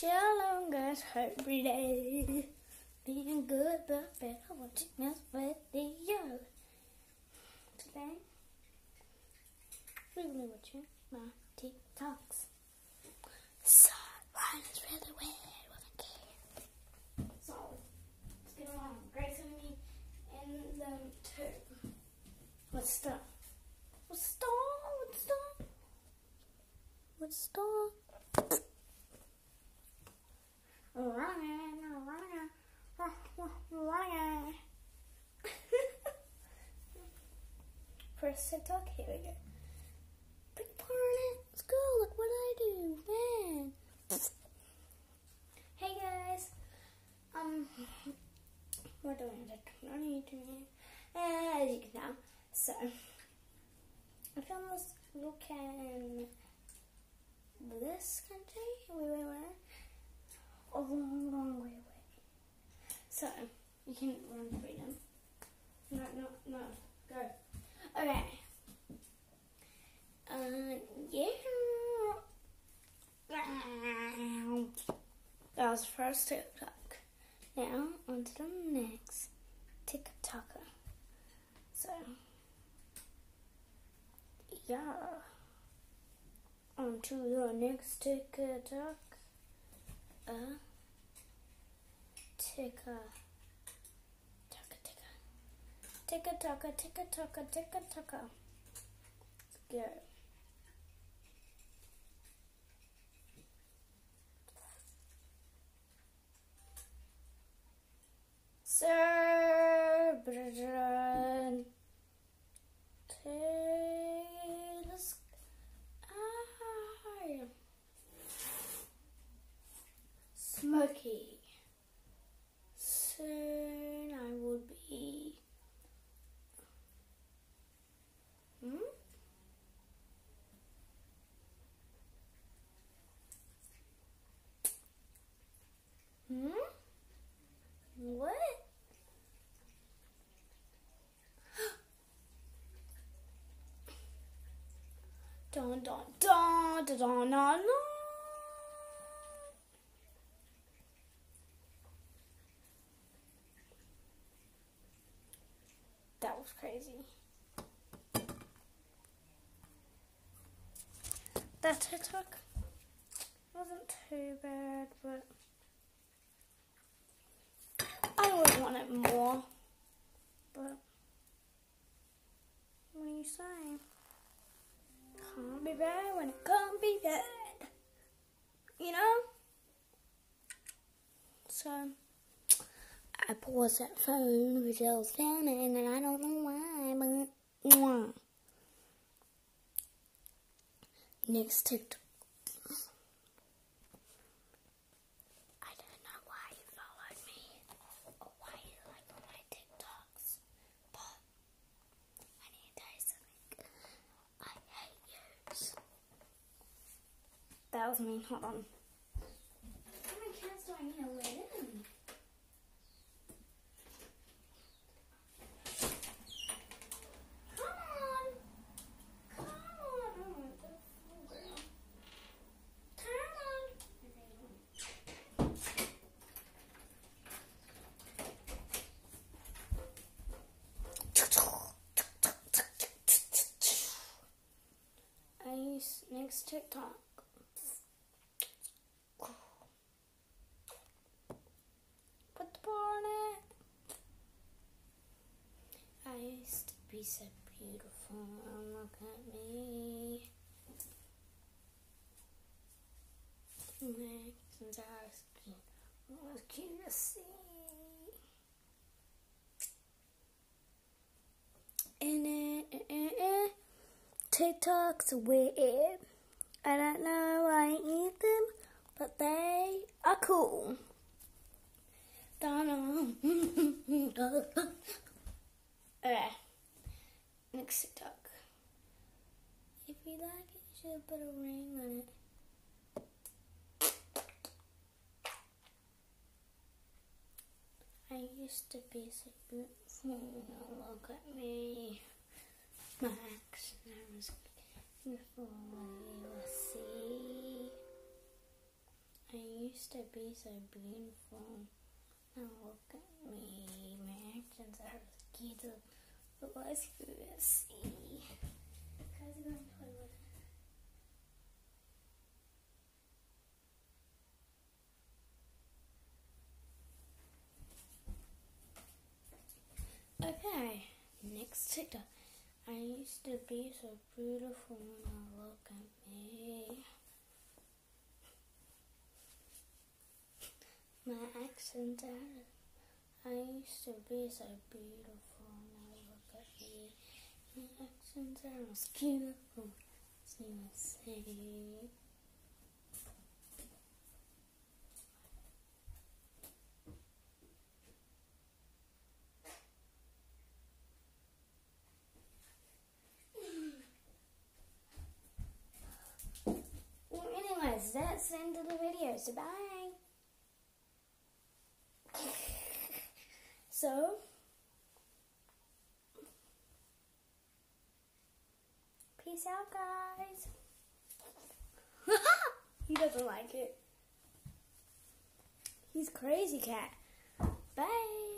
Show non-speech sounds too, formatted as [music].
Shalom, guys, every day. Being good, but better watching this video. Today, we're gonna be watching my TikToks. So, Ryan is really weird with a kid. So, start. First TikTok, here we go. Big part in it. Let's go. Look what I do, man. Hey guys. Um, we're doing a twenty twenty. As you can tell, so I filmed this look in this country. Wait, wait a long, long way away. So, you can run freedom. No, no, no. Go. Okay. Uh, yeah. That was the first TikTok. Now, on to the next TikToker. So, yeah. On to the next TikTok ticka ticka Tick a tucka, tick a tucka, tick a tucka. Go. Serbrun. Tails. Ah. Smoky. Dun dun dun dun dun dun dun. That was crazy. That TikTok wasn't too bad, but I would want it more. But what do you say? Can't be bad when it can't be bad. You know? So. I paused that phone because I was filming and I don't know why, but why? Next TikTok. I don't know why you followed me or why you like all my TikToks, but I need to tell you something. I hate yous. That was me. Hold on. How many cats do I need to let in? next TikTok. Put the bar on it. I used to be so beautiful. Look at me. Since I was cute, it was cute to see. In it, in it. TikToks weird. I don't know why I eat them, but they are cool. okay. If you like it, you should put a ring on it. I used to be so beautiful. [laughs] Look at me. Max. I was you see. I used to be so beautiful. Now look at me. My actions are skeeted. But go see. Okay, next TikTok. I used to be so beautiful now look at me. My accent I used to be so beautiful me. Are anyways, that's the end of the video, so bye. [laughs] So, peace out, guys. [laughs] he doesn't like it. He's crazy cat. Bye.